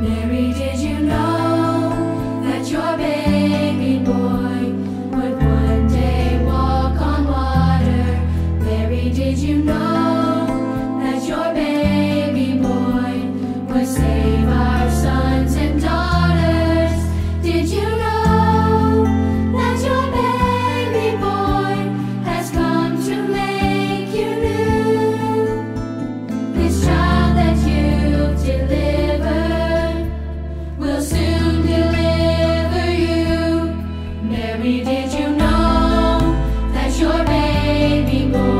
Mary, did you know? rainbow.